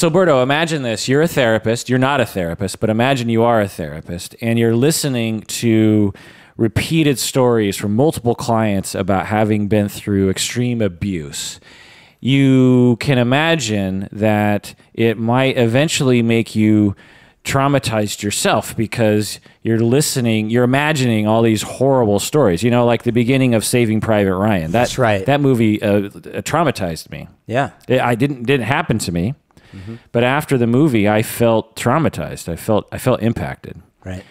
So, Berto, imagine this. You're a therapist. You're not a therapist, but imagine you are a therapist and you're listening to repeated stories from multiple clients about having been through extreme abuse. You can imagine that it might eventually make you traumatized yourself because you're listening, you're imagining all these horrible stories. You know, like the beginning of Saving Private Ryan. That, That's right. That movie uh, traumatized me. Yeah. It, I didn't didn't happen to me, but after the movie, I felt traumatized. I felt I felt impacted. Right.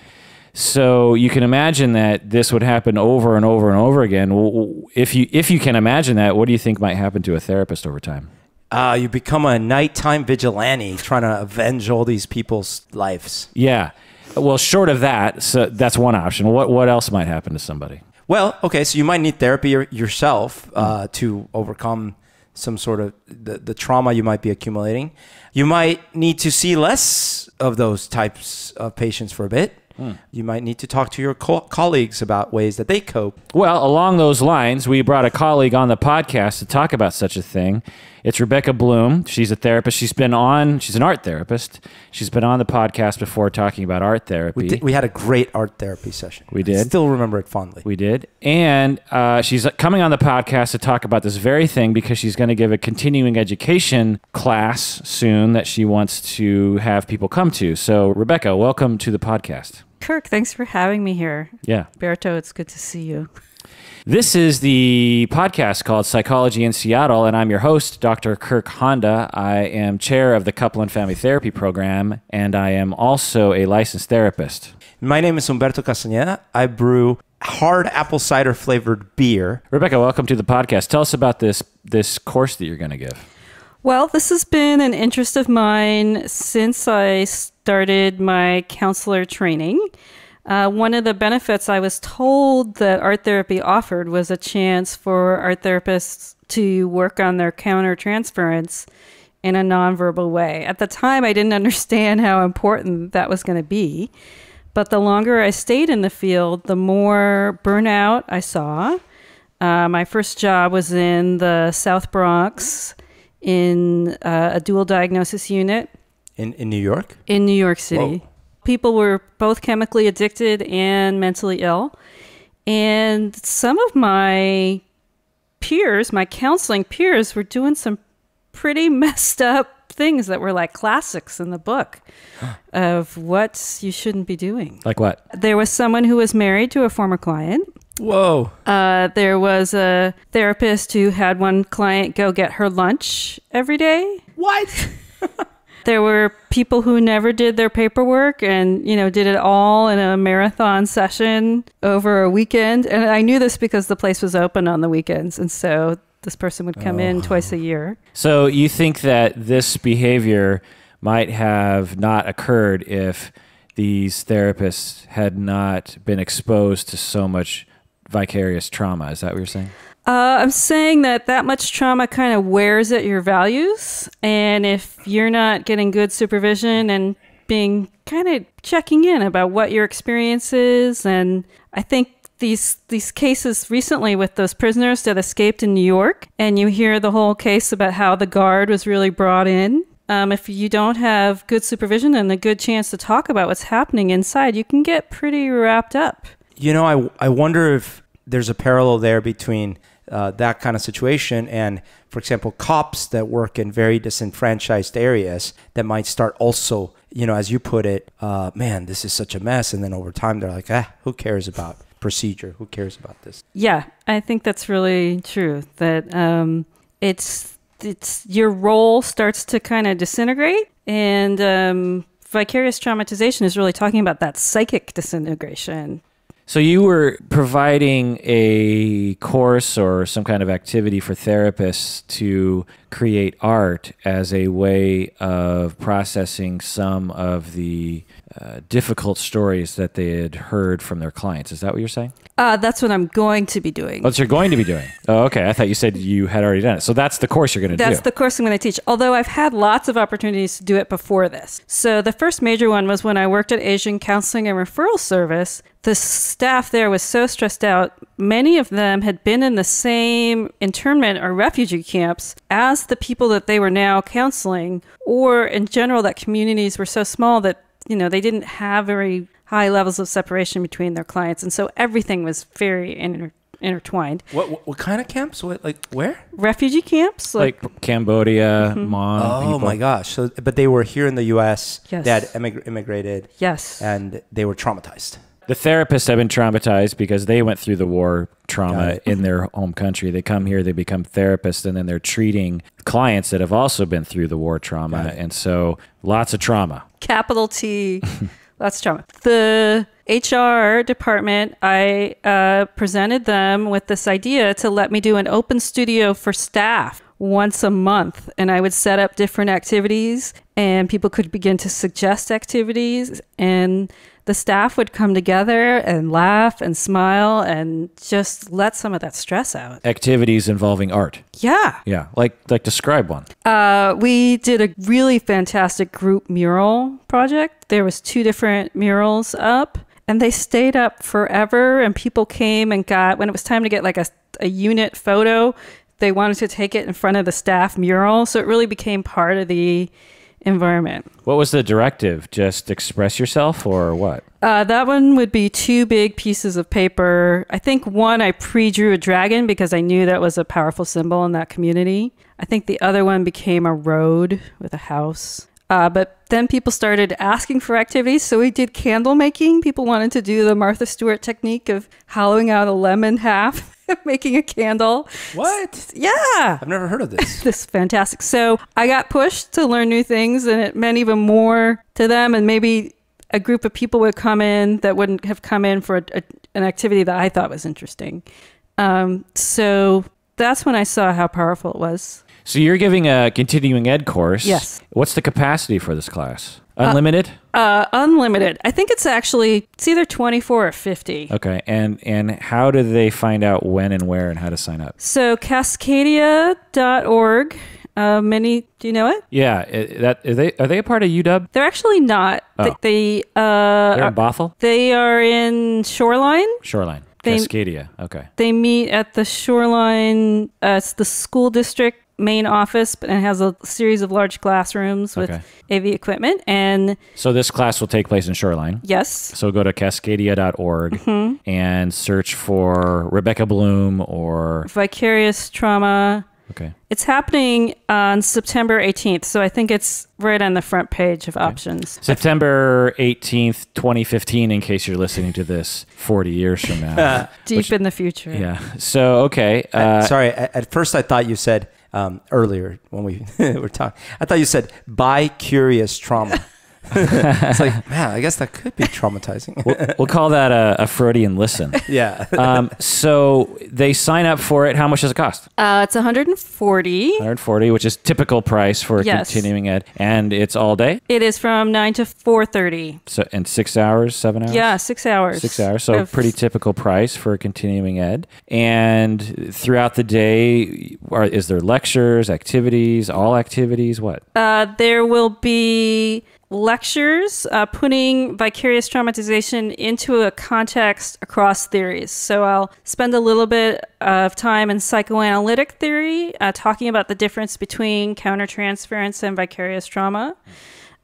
So you can imagine that this would happen over and over and over again. Well, If you if you can imagine that, what do you think might happen to a therapist over time? Uh, you become a nighttime vigilante trying to avenge all these people's lives. Yeah. Well, short of that, so that's one option. What what else might happen to somebody? Well, okay, so you might need therapy yourself uh, to overcome some sort of the, the trauma you might be accumulating. You might need to see less of those types of patients for a bit. Hmm. You might need to talk to your co- colleagues about ways that they cope. Well, along those lines, we brought a colleague on the podcast to talk about such a thing. It's Rebecca Bloom. She's a therapist. She's been on, she's an art therapist. She's been on the podcast before talking about art therapy. We, did, we had a great art therapy session. We did. I did? still remember it fondly. We did. And uh, she's coming on the podcast to talk about this very thing because she's going to give a continuing education class soon that she wants to have people come to. So, Rebecca, welcome to the podcast. Kirk, thanks for having me here. Yeah. Berto, it's good to see you. This is the podcast called Psychology in Seattle, and I'm your host, Dr. Kirk Honda. I am chair of the Couple and Family Therapy Program, and I am also a licensed therapist. My name is Humberto Castaneda. I brew hard apple cider flavored beer. Rebecca, welcome to the podcast. Tell us about this this course that you're going to give. Well, this has been an interest of mine since I started my counselor training. Uh, one of the benefits I was told that art therapy offered was a chance for art therapists to work on their counter transference in a nonverbal way. At the time, I didn't understand how important that was going to be. But the longer I stayed in the field, the more burnout I saw. Uh, my first job was in the South Bronx in uh, a dual diagnosis unit In, in New York? in New York City. Whoa. People were both chemically addicted and mentally ill. And some of my peers, my counseling peers, were doing some pretty messed up things that were like classics in the book of what you shouldn't be doing. Like what? There was someone who was married to a former client. Whoa. Uh, there was a therapist who had one client go get her lunch every day. What? There were people who never did their paperwork and, you know, did it all in a marathon session over a weekend. And I knew this because the place was open on the weekends. And so this person would come in oh. twice a year. So you think that this behavior might have not occurred if these therapists had not been exposed to so much vicarious trauma? Is that what you're saying? Uh, I'm saying that that much trauma kind of wears at your values. And if you're not getting good supervision and being kind of checking in about what your experience is, and I think these these cases recently with those prisoners that escaped in New York, and you hear the whole case about how the guard was really brought in. Um, if you don't have good supervision and a good chance to talk about what's happening inside, you can get pretty wrapped up. You know, I, I wonder if there's a parallel there between uh, that kind of situation and, for example, cops that work in very disenfranchised areas that might start also, you know, as you put it, uh, man, this is such a mess. And then over time, they're like, ah, who cares about procedure? Who cares about this? Yeah, I think that's really true. That um, it's it's your role starts to kind of disintegrate, and um, vicarious traumatization is really talking about that psychic disintegration. So you were providing a course or some kind of activity for therapists to create art as a way of processing some of the uh, difficult stories that they had heard from their clients. Is that what you're saying? Uh, that's what I'm going to be doing. That's what you're going to be doing. Oh, okay. I thought you said you had already done it. So that's the course you're going to do. That's the course I'm going to teach. Although I've had lots of opportunities to do it before this. So the first major one was when I worked at Asian Counseling and Referral Service. The staff there was so stressed out. Many of them had been in the same internment or refugee camps as the people that they were now counseling, or in general, that communities were so small that, you know, they didn't have very high levels of separation between their clients. And so everything was very inter- intertwined. What, what what kind of camps? What like where? Refugee camps, like, Like Cambodia, Mm-hmm. Mon. Oh people. my gosh! So, but they were here in the U.S. Yes. They had immig- immigrated, yes. and they were traumatized. The therapists have been traumatized because they went through the war trauma in their home country. They come here, they become therapists, and then they're treating clients that have also been through the war trauma. And so lots of trauma. capital T. That's trauma. The HR department, I uh, presented them with this idea to let me do an open studio for staff once a month. And I would set up different activities, and people could begin to suggest activities. And the staff would come together and laugh and smile and just let some of that stress out. Activities involving art. Yeah. Yeah. Like like describe one. Uh, we did a really fantastic group mural project. There was two different murals up, and they stayed up forever. And people came and got when it was time to get like a, a unit photo. They wanted to take it in front of the staff mural, so it really became part of the environment. What was the directive? Just express yourself or what? Uh, that one would be two big pieces of paper. I think one I pre drew a dragon because I knew that was a powerful symbol in that community. I think the other one became a road with a house. Uh, but then people started asking for activities. So we did candle making. People wanted to do the Martha Stewart technique of hollowing out a lemon half, making a candle. What? Yeah I've never heard of this. this is fantastic. So I got pushed to learn new things, and it meant even more to them. And maybe a group of people would come in that wouldn't have come in for a, a, an activity that I thought was interesting. Um, so that's when I saw how powerful it was. So you're giving a continuing ed course. Yes. What's the capacity for this class? Unlimited? Uh, unlimited. I think it's actually it's either twenty four or fifty. okay. And and how do they find out when and where and how to sign up? So Cascadia.org. Uh, many, do you know it? Yeah, that are they are they a part of UW? They're actually not. Oh. They, they uh, They're in Bothell, they are in Shoreline. Shoreline, They- Cascadia. Okay. They meet at the Shoreline. Uh, it's the school district main office, but it has a series of large classrooms with Okay. AV equipment. And So this class will take place in Shoreline. yes, So go to cascadia.org Mm-hmm. and search for Rebecca Bloom or vicarious trauma. okay. It's happening on September 18th, so I think it's right on the front page of options. September 18th, 2015 in case you're listening to this 40 years from now. Deep in the future. yeah. So okay, uh, Sorry, at, at first I thought you said um, earlier when we were talking. I thought you said bi curious trauma. it's like, man, I guess that could be traumatizing. we'll, we'll call that a, a Freudian listen. yeah. Um, so they sign up for it. How much does it cost? Uh, it's 140. 140, which is typical price for Yes. continuing ed, and it's all day. It is from 9 to 4.30. So and six hours, seven hours. Yeah, six hours. Six hours, so of- pretty typical price for continuing ed. And throughout the day, are, is there lectures, activities, all activities? What? Uh, there will be lectures uh, putting vicarious traumatization into a context across theories. So I'll spend a little bit of time in psychoanalytic theory, uh, talking about the difference between countertransference and vicarious trauma.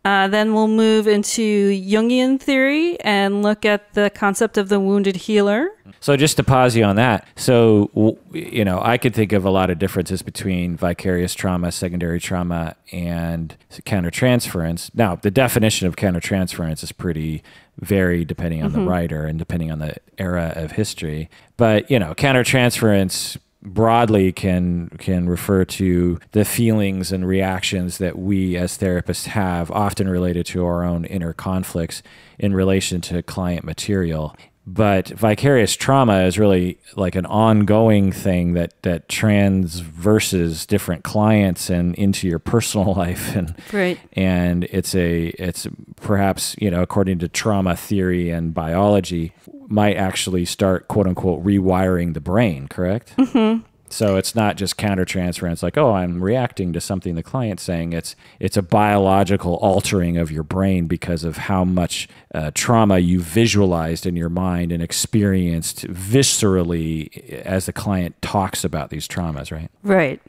Uh, then we'll move into Jungian theory and look at the concept of the wounded healer. So just to pause you on that. So you know, I could think of a lot of differences between vicarious trauma, secondary trauma, and countertransference. Now, the definition of countertransference is pretty varied depending on the writer and depending on the era of history. But you know, countertransference broadly can can refer to the feelings and reactions that we as therapists have often related to our own inner conflicts in relation to client material but vicarious trauma is really like an ongoing thing that that transverses different clients and into your personal life and Right. and it's a it's perhaps you know according to trauma theory and biology might actually start quote unquote rewiring the brain correct mm-hmm. So it's not just counter countertransference like, oh, I'm reacting to something the client's saying. It's it's a biological altering of your brain because of how much uh, trauma you visualized in your mind and experienced viscerally as the client talks about these traumas, right? Right.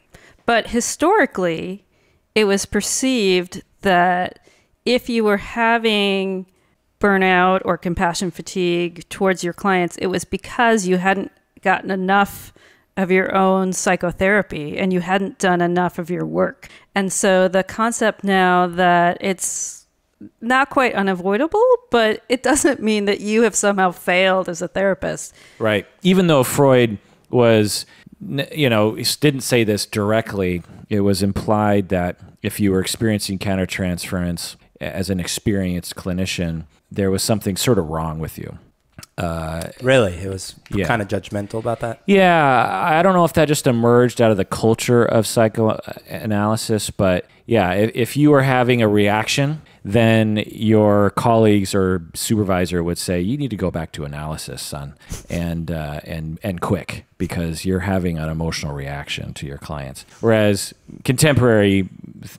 But historically, it was perceived that if you were having burnout or compassion fatigue towards your clients, it was because you hadn't gotten enough of your own psychotherapy and you hadn't done enough of your work. And so the concept now that it's not quite unavoidable, but it doesn't mean that you have somehow failed as a therapist. Right. Even though Freud was, you know, didn't say this directly, it was implied that if you were experiencing countertransference as an experienced clinician, there was something sort of wrong with you. Uh, really, it was yeah. kind of judgmental about that. Yeah, I don't know if that just emerged out of the culture of psychoanalysis, but yeah, if, if you were having a reaction then your colleagues or supervisor would say, "You need to go back to analysis, son, and uh, and and quick because you're having an emotional reaction to your clients." Whereas contemporary,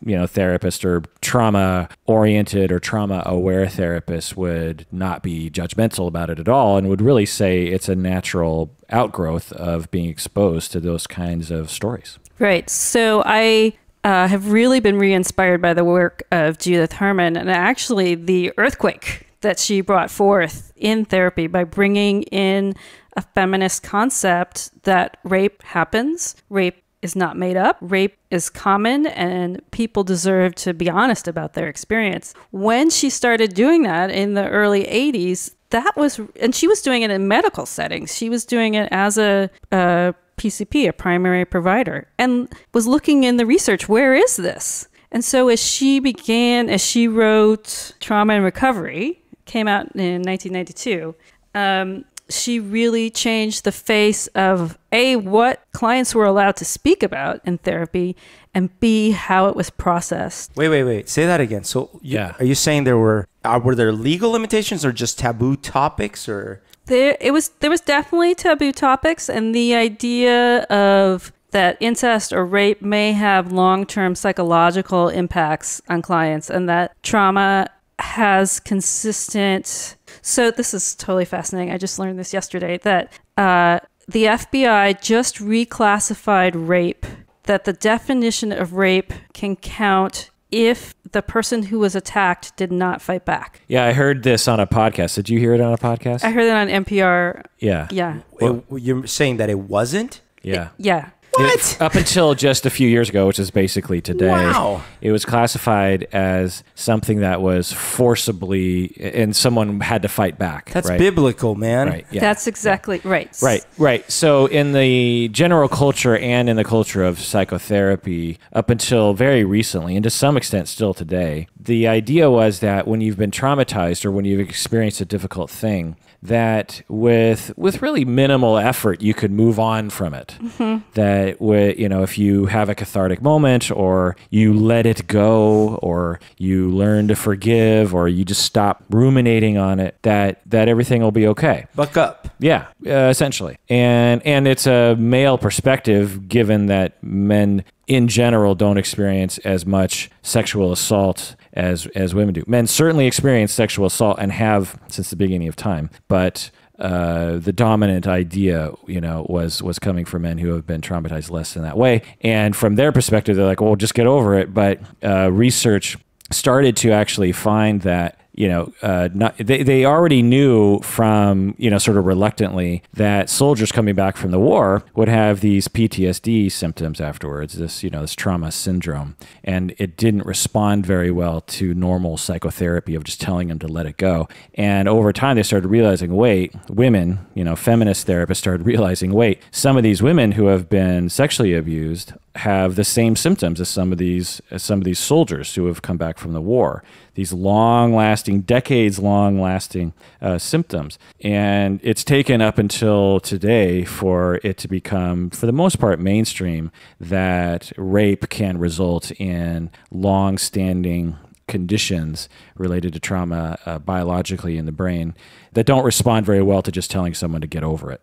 you know, therapists or trauma oriented or trauma aware therapists would not be judgmental about it at all and would really say it's a natural outgrowth of being exposed to those kinds of stories. Right. So I uh, have really been re-inspired by the work of Judith Herman and actually the earthquake that she brought forth in therapy by bringing in a feminist concept that rape happens, rape is not made up, rape is common, and people deserve to be honest about their experience. When she started doing that in the early 80s, that was, and she was doing it in medical settings. She was doing it as a, a PCP, a primary provider, and was looking in the research where is this? And so as she began, as she wrote Trauma and Recovery, came out in 1992, um, she really changed the face of A, what clients were allowed to speak about in therapy, and B, how it was processed. Wait, wait, wait. Say that again. So, you, yeah. are you saying there were, uh, were there legal limitations or just taboo topics or? There it was there was definitely taboo topics and the idea of that incest or rape may have long-term psychological impacts on clients and that trauma has consistent so this is totally fascinating. I just learned this yesterday that uh, the fbi just reclassified rape that the definition of rape can count if the person who was attacked did not fight back. Yeah, I heard this on a podcast. Did you hear it on a podcast? I heard it on NPR. Yeah. Yeah. It, you're saying that it wasn't? Yeah. It, yeah. What? It, up until just a few years ago, which is basically today, wow. it was classified as something that was forcibly, and someone had to fight back. That's right? biblical, man. Right. Yeah. That's exactly yeah. right. Right. Right. So, in the general culture and in the culture of psychotherapy, up until very recently, and to some extent still today, the idea was that when you've been traumatized or when you've experienced a difficult thing, that with with really minimal effort you could move on from it. Mm-hmm. That with you know if you have a cathartic moment or you let it go or you learn to forgive or you just stop ruminating on it that that everything will be okay. Buck up. Yeah, uh, essentially. And and it's a male perspective given that men in general don't experience as much sexual assault as as women do. Men certainly experience sexual assault and have since the beginning of time, but uh, the dominant idea, you know, was was coming from men who have been traumatized less in that way. And from their perspective, they're like, "Well, just get over it." But uh, research started to actually find that you know, uh, not, they, they already knew from, you know, sort of reluctantly that soldiers coming back from the war would have these PTSD symptoms afterwards, this, you know, this trauma syndrome. And it didn't respond very well to normal psychotherapy of just telling them to let it go. And over time, they started realizing, wait, women, you know, feminist therapists started realizing, wait, some of these women who have been sexually abused have the same symptoms as some of these as some of these soldiers who have come back from the war these long lasting, decades long lasting uh, symptoms. And it's taken up until today for it to become, for the most part, mainstream that rape can result in long standing conditions related to trauma uh, biologically in the brain that don't respond very well to just telling someone to get over it.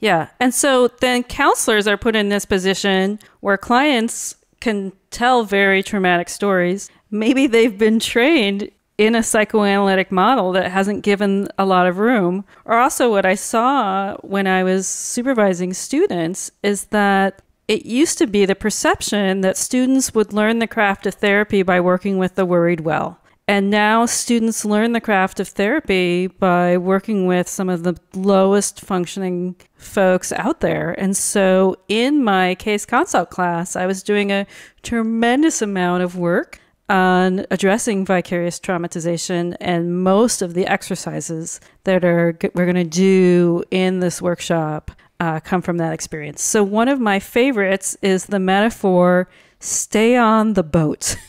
Yeah. And so then counselors are put in this position where clients can tell very traumatic stories. Maybe they've been trained in a psychoanalytic model that hasn't given a lot of room. Or also, what I saw when I was supervising students is that it used to be the perception that students would learn the craft of therapy by working with the worried well. And now students learn the craft of therapy by working with some of the lowest functioning folks out there. And so in my case consult class, I was doing a tremendous amount of work on addressing vicarious traumatization and most of the exercises that are we're going to do in this workshop uh, come from that experience. So one of my favorites is the metaphor stay on the boat.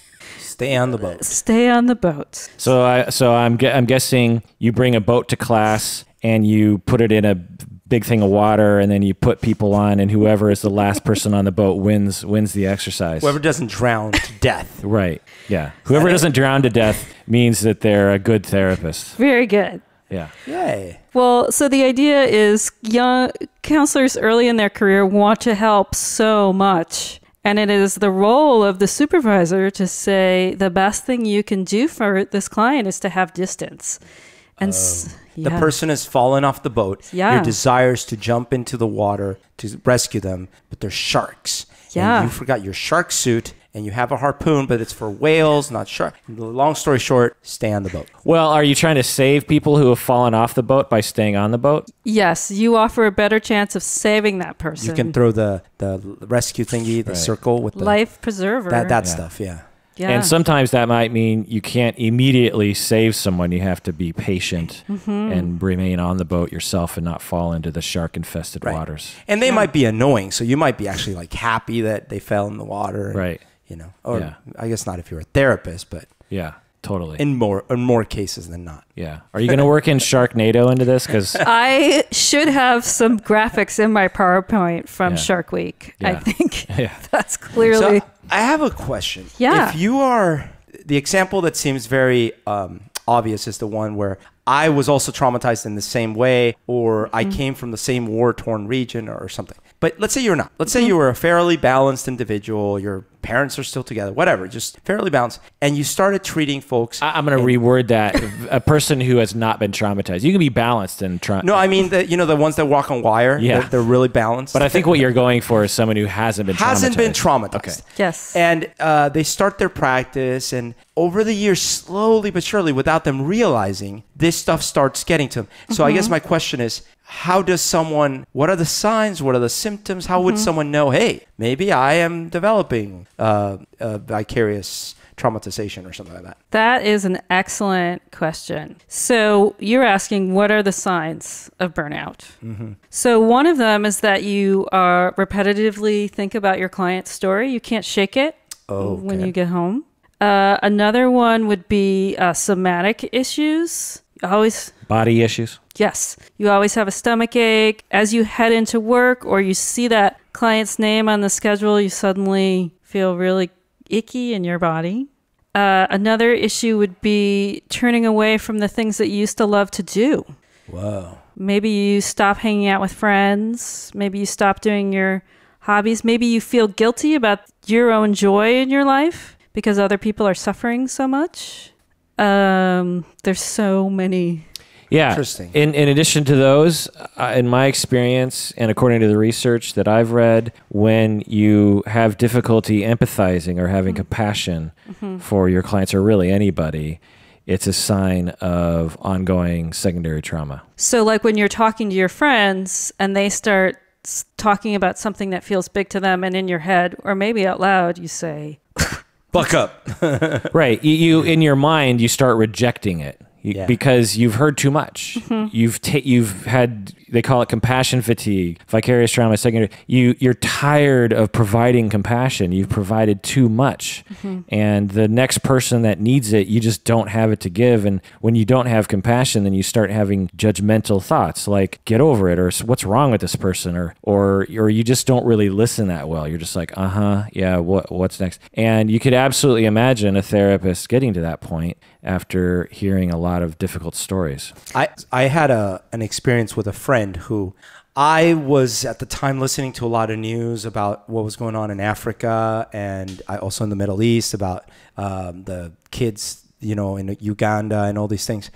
Stay on the boat. stay on the boat. So I so I'm gu- I'm guessing you bring a boat to class and you put it in a big thing of water and then you put people on and whoever is the last person on the boat wins wins the exercise. Whoever doesn't drown to death. Right. Yeah. Whoever doesn't drown to death means that they're a good therapist. Very good. Yeah. Yay. Well, so the idea is young counselors early in their career want to help so much. And it is the role of the supervisor to say the best thing you can do for this client is to have distance. And s- um, The person has fallen off the boat. Yeah. Your desire is to jump into the water to rescue them, but they're sharks. Yeah. And you forgot your shark suit and you have a harpoon, but it's for whales, not shark. Long story short, stay on the boat. Well, are you trying to save people who have fallen off the boat by staying on the boat? Yes, you offer a better chance of saving that person. You can throw the, the rescue thingy, the Right. circle with the life preserver. that, that Yeah. stuff. Yeah. yeah. And sometimes that might mean you can't immediately save someone. You have to be patient Mm-hmm. and remain on the boat yourself and not fall into the shark infested Right. waters. And they might be annoying, so you might be actually like happy that they fell in the water. Right. You know, or Yeah. I guess not if you're a therapist, but Yeah, totally. in more in more cases than not. yeah. Are you going to work in Sharknado into this? Because I should have some graphics in my PowerPoint from Yeah. Shark Week. I think yeah. that's clearly. So I have a question. Yeah. If you are the example that seems very um, obvious is the one where I was also traumatized in the same way, or I Mm-hmm. came from the same war torn region or something. But let's say you're not. Let's Mm-hmm. say you were a fairly balanced individual. Your parents are still together, whatever, just fairly balanced. And you started treating folks. I- I'm going to reword that. a person who has not been traumatized. You can be balanced and tra- no, I mean the you know the ones that walk on wire. Yeah. they're, they're really balanced. But I think what you're going for is someone who hasn't been hasn't been traumatized. traumatized. Okay. Yes. And uh, they start their practice, and over the years, slowly but surely, without them realizing, this stuff starts getting to them. So I guess my question is, how does someone? What are the signs? What are the symptoms? How would someone know? Hey, maybe I am developing uh, uh, vicarious traumatization or something like that. That is an excellent question. So, you're asking what are the signs of burnout? So, one of them is that you are repetitively think about your client's story. You can't shake it Oh, when you get home. Uh, another one would be uh, somatic issues. Always Body issues. Yes, you always have a stomach ache. As you head into work or you see that client's name on the schedule, you suddenly feel really icky in your body. Uh, another issue would be turning away from the things that you used to love to do. Whoa. Maybe you stop hanging out with friends. Maybe you stop doing your hobbies. Maybe you feel guilty about your own joy in your life because other people are suffering so much. Um, there's so many Yeah. Interesting. In in addition to those, uh, in my experience and according to the research that I've read, when you have difficulty empathizing or having compassion for your clients or really anybody, it's a sign of ongoing secondary trauma. So, like when you're talking to your friends and they start talking about something that feels big to them, and in your head, or maybe out loud, you say, Buck up. right. You, you in your mind you start rejecting it. You- Yeah. because you've heard too much. You've ta- you've had they call it compassion fatigue, vicarious trauma, secondary. You you're tired of providing compassion. You've provided too much, and the next person that needs it, you just don't have it to give. And when you don't have compassion, then you start having judgmental thoughts like "get over it" or "what's wrong with this person," or or or you just don't really listen that well. You're just like, "Uh huh, yeah, what what's next?" And you could absolutely imagine a therapist getting to that point after hearing a lot of difficult stories. I I had a an experience with a friend who I was at the time listening to a lot of news about what was going on in Africa and I also in the Middle East about um, the kids, you know, in Uganda and all these things.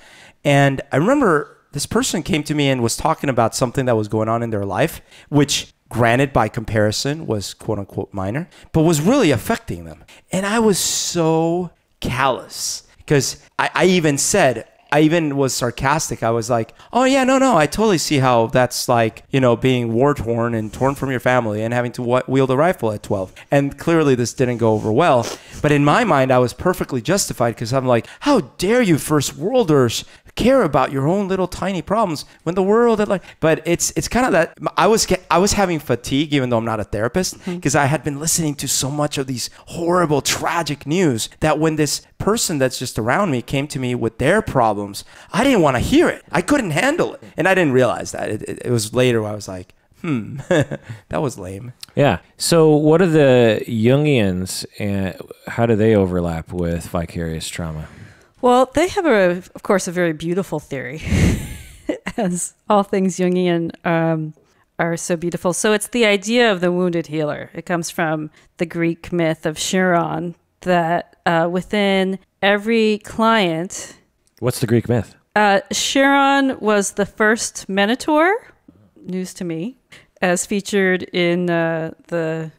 And I remember this person came to me and was talking about something that was going on in their life, which granted by comparison was quote unquote minor, but was really affecting them. And I was so callous because I, I even said I even was sarcastic. I was like, "Oh yeah, no, no, I totally see how that's like, you know, being war torn and torn from your family and having to wield a rifle at 12." And clearly, this didn't go over well. But in my mind, I was perfectly justified because I'm like, "How dare you, first worlders, care about your own little tiny problems when the world at like but it's it's kind of that i was ge- i was having fatigue even though i'm not a therapist because i had been listening to so much of these horrible tragic news that when this person that's just around me came to me with their problems i didn't want to hear it. I couldn't handle it. And i didn't realize that. It, it, it was later where i was like hmm that was lame. Yeah. So, what are the Jungians and how do they overlap with vicarious trauma? Well, they have a, of course, a very beautiful theory, as all things Jungian um, are so beautiful. So it's the idea of the wounded healer. It comes from the Greek myth of Chiron that uh, within every client, What's the Greek myth? uh, Chiron was the first Minotaur. News to me, as featured in uh, the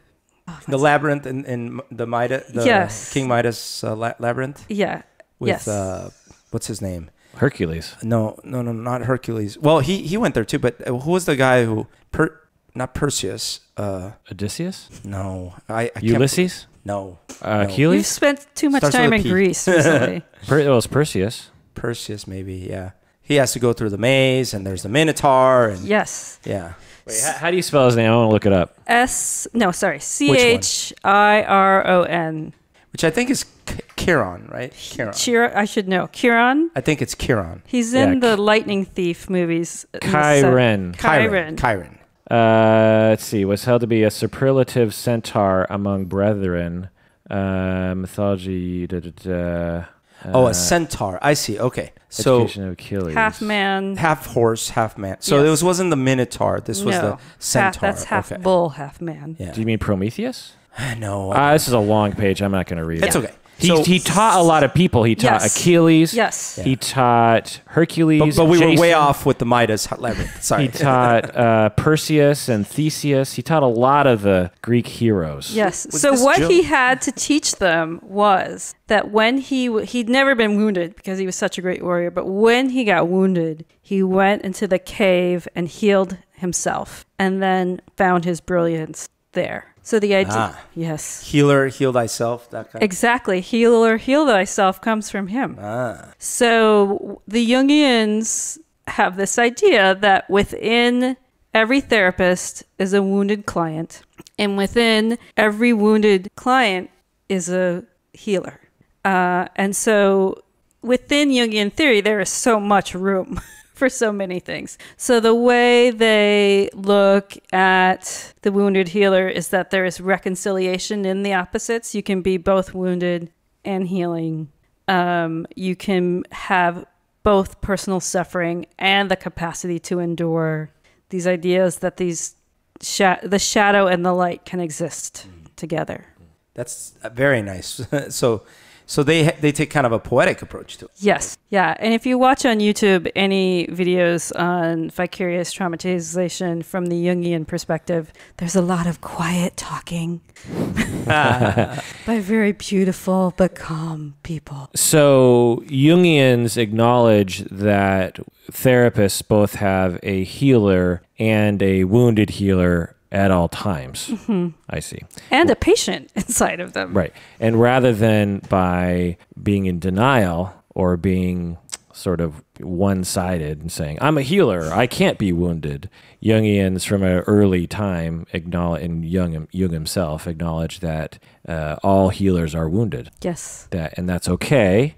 the labyrinth in, in the Midas the Yes. king midas uh, la- labyrinth yeah with yes uh what's his name Hercules. No, no, no, not Hercules. Well, he he went there too, but uh, who was the guy who per not Perseus? Uh, Odysseus? no, I, I can't- Ulysses? No, Uh, No. You've spent too much Starts time in P. Greece recently. Per- it was Perseus. Perseus maybe. Yeah, he has to go through the maze, and there's the Minotaur, and yes. yeah. Wait, how, how do you spell his name? I want to look it up. S no, sorry. C one? H I R O N. Which I think is K- Chiron, right? Chiron. Chir I should know. Chiron. I think it's Chiron. He's in Yeah, the Lightning Thief movies. in the Chiron. Chiron. Chiron. Uh, let's see. Was held to be a superlative centaur among brethren. Uh, mythology. Da, da, da, oh, uh, a centaur. I see. Okay, so Education of Achilles. Half man. half horse, half man. So Yes. this wasn't the Minotaur. This was no. the Half, centaur. that's half okay. bull, half man. Yeah. Do you mean Prometheus? no, Uh, this is a long page. I'm not going to read it's it. okay. He, So- he taught a lot of people. He taught Yes. Achilles. Yes. He taught Hercules. But, but we were way off with the Midas labyrinth. Sorry. He taught uh, Perseus and Theseus. He taught a lot of the Greek heroes. Yes. Was so what Joe- he had to teach them was that when he w- he'd never been wounded because he was such a great warrior, but when he got wounded, he went into the cave and healed himself, and then found his brilliance there. So the idea, Ah. yes, Healer, heal thyself. That kind. exactly, healer, heal thyself comes from him. ah. So the Jungians have this idea that within every therapist is a wounded client, and within every wounded client is a healer. Uh, and so within Jungian theory, there is so much room for so many things. So the way they look at the wounded healer is that there is reconciliation in the opposites. You can be both wounded and healing um, you can have both personal suffering and the capacity to endure these ideas that these sha- the shadow and the light can exist together. That's uh, very nice. so, so they they take kind of a poetic approach to it. Yes. Yeah. And if you watch on YouTube any videos on vicarious traumatization from the Jungian perspective, there's a lot of quiet talking by very beautiful but calm people. So Jungians acknowledge that therapists both have a healer and a wounded healer at all times. Mm-hmm. I see. And a patient inside of them. Right. And rather than by being in denial or being sort of one sided and saying, I'm a healer, I can't be wounded. Jungians from an early time acknowledge, and Jung, Jung himself acknowledged that uh, all healers are wounded. Yes. That and that's okay.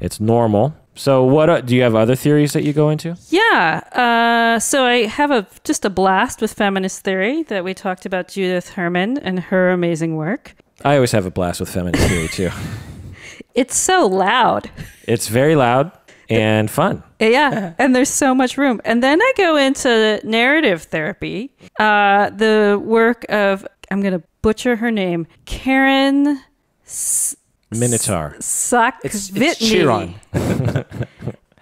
It's normal. So, what uh, do you have other theories that you go into? Yeah. Uh, so I have a just a blast with feminist theory that we talked about Judith Herman and her amazing work. I always have a blast with feminist theory too. It's so loud. It's very loud and fun. Yeah, and there's so much room. And then I go into narrative therapy, uh, the work of I'm going to butcher her name, Karen S- Minotaur. It's, it's Chiron.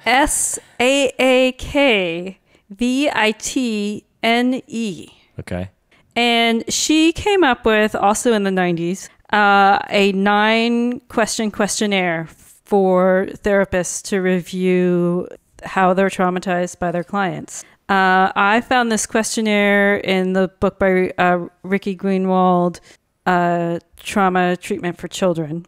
S A A K V I T N E. Okay. And she came up with, also in the 90s, uh, a nine question questionnaire for therapists to review how they're traumatized by their clients. Uh, I found this questionnaire in the book by uh, Ricky Greenwald, uh, Trauma Treatment for Children.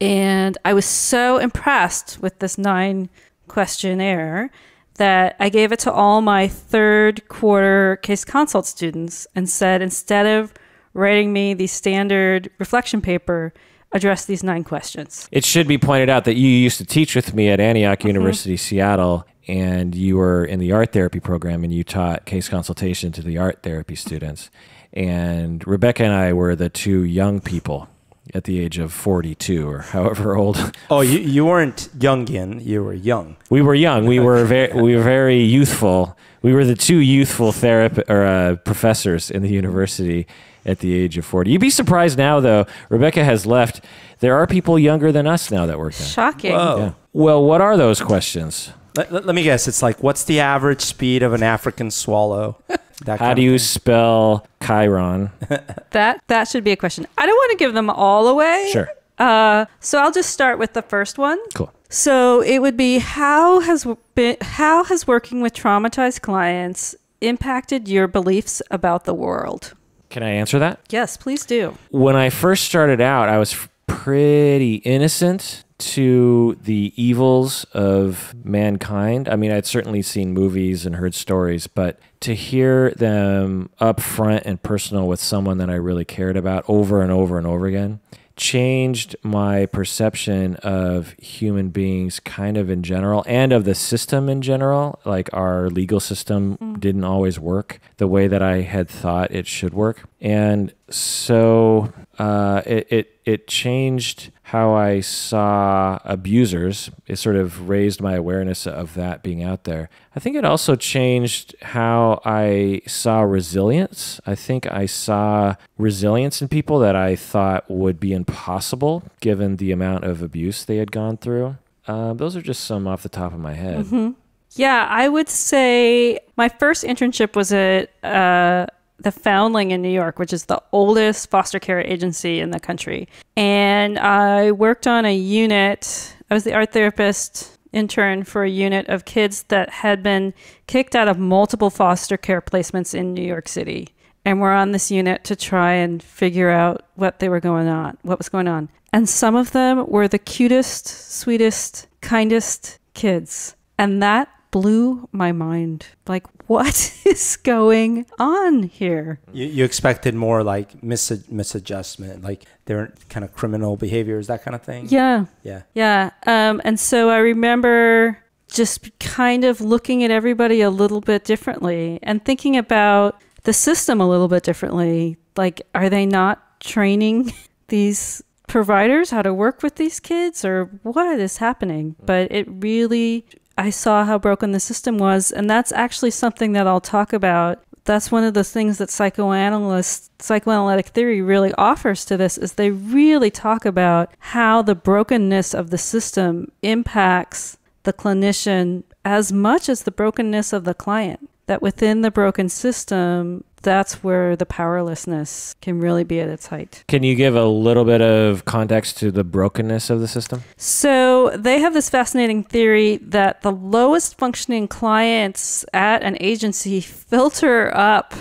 And I was so impressed with this nine questionnaire that I gave it to all my third quarter case consult students and said, instead of writing me the standard reflection paper, address these nine questions. It should be pointed out that you used to teach with me at Antioch mm-hmm. University, Seattle, and you were in the art therapy program and you taught case consultation to the art therapy students. And Rebecca and I were the two young people at the age of 42 or however old. Oh, you, you weren't Jungian, you were young. We were young. We were very, we were very youthful. We were the two youthful therap- or uh, professors in the university at the age of 40. You'd be surprised now, though. Rebecca has left. There are people younger than us now that work there. Shocking. Whoa. Yeah. Well, what are those questions? Let, let, let me guess. It's like, what's the average speed of an African swallow? That How do you thing. spell Chiron? That that should be a question. I don't want to give them all away. Sure. Uh, so I'll just start with the first one. Cool. So it would be how has been how has working with traumatized clients impacted your beliefs about the world? Can I answer that? Yes, please do. When I first started out, I was pretty innocent to the evils of mankind. I mean, I'd certainly seen movies and heard stories, but to hear them up front and personal with someone that I really cared about over and over and over again changed my perception of human beings kind of in general and of the system in general. Like our legal system mm. didn't always work the way that i had thought it should work. And so uh, it, it it changed how I saw abusers. It sort of raised my awareness of that being out there. I think it also changed how I saw resilience. I think I saw resilience in people that I thought would be impossible given the amount of abuse they had gone through. Uh, those are just some off the top of my head. Yeah, I would say my first internship was at uh, the Foundling in New York, which is the oldest foster care agency in the country. And I worked on a unit, I was the art therapist intern for a unit of kids that had been kicked out of multiple foster care placements in New York City. And we're on this unit to try and figure out what they were going on, what was going on. And some of them were the cutest, sweetest, kindest kids. And that blew my mind. Like, what is going on here? You, you expected more like mis- misadjustment, like they're kind of criminal behaviors, that kind of thing. Yeah. Yeah. Yeah. Um, and so I remember just kind of looking at everybody a little bit differently and thinking about the system a little bit differently. Like, are they not training these providers how to work with these kids or what is happening? But it really, I saw how broken the system was. And that's actually something that I'll talk about that's one of the things that psychoanalysts psychoanalytic theory really offers to this is they really talk about how the brokenness of the system impacts the clinician as much as the brokenness of the client that within the broken system that's where the powerlessness can really be at its height Can you give a little bit of context to the brokenness of the system? So they have this fascinating theory that the lowest functioning clients at an agency filter up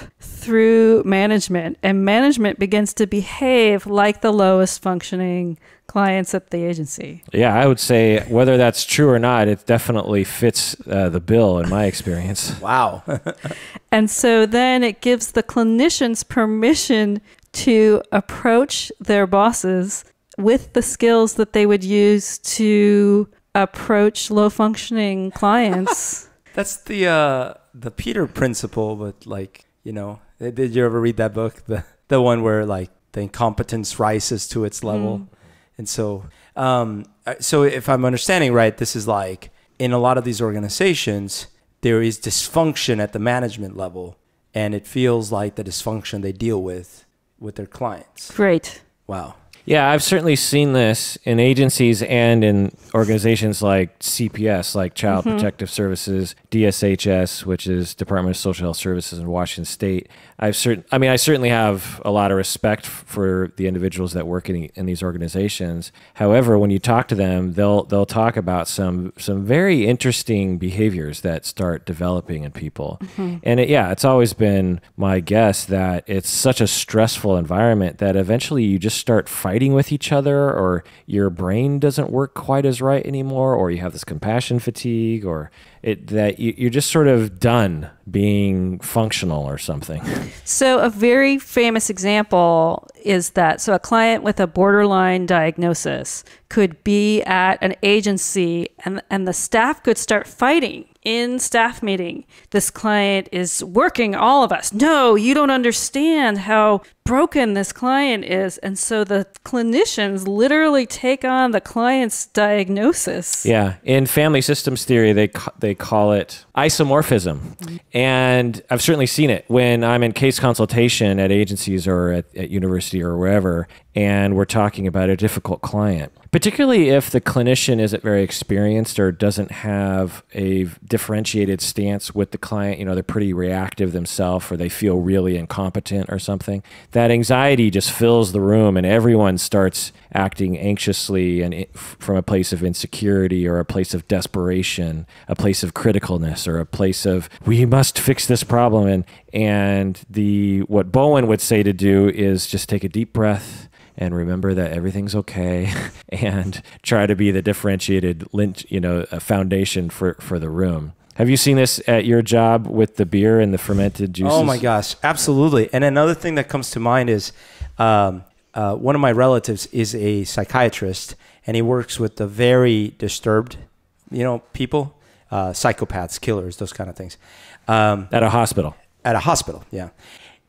through management, and management begins to behave like the lowest functioning clients at the agency. Yeah, I would say whether that's true or not, it definitely fits uh, the bill in my experience. Wow. And so then it gives the clinicians permission to approach their bosses with the skills that they would use to approach low functioning clients. That's the uh, the Peter principle, but like you know, did you ever read that book? The the one where like the incompetence rises to its level, and so um, uh, so if I'm understanding right, this is like in a lot of these organizations there is dysfunction at the management level, and it feels like the dysfunction they deal with with their clients. Great. Wow. Yeah, I've certainly seen this in agencies and in organizations like CPS, like Child mm-hmm. Protective Services, DSHS, which is Department of Social Health Services in Washington State. I've certain, I mean, I certainly have a lot of respect for the individuals that work in, in these organizations. However, when you talk to them, they'll they'll talk about some some very interesting behaviors that start developing in people. Mm-hmm. And it, yeah, it's always been my guess that it's such a stressful environment that eventually you just start fighting with each other, or your brain doesn't work quite as right anymore, or you have this compassion fatigue, or it that you, you're just sort of done being functional or something. So, a very famous example is that so a client with a borderline diagnosis could be at an agency and, and the staff could start fighting in staff meeting. This client is working all of us. No, you don't understand how broken this client is. And so the clinicians literally take on the client's diagnosis. Yeah, in family systems theory, they ca- they call it isomorphism, and I've certainly seen it when I'm in case consultation at agencies or at, at university or wherever, and we're talking about a difficult client. Particularly if the clinician isn't very experienced or doesn't have a differentiated stance with the client, you know, they're pretty reactive themselves or they feel really incompetent or something. That anxiety just fills the room and everyone starts acting anxiously and from a place of insecurity or a place of desperation, a place of criticalness or a place of we must fix this problem and and the what Bowen would say to do is just take a deep breath and remember that everything's okay and try to be the differentiated lint, you know, a foundation for for the room. Have you seen this at your job with the beer and the fermented juices? Oh my gosh, absolutely. And another thing that comes to mind is um, uh, one of my relatives is a psychiatrist, and he works with the very disturbed, you know, people, uh, psychopaths, killers, those kind of things, um, At a hospital. at a hospital. Yeah,